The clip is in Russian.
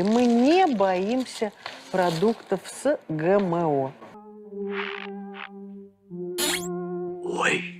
И мы не боимся продуктов с ГМО. Ой,